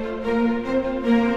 Música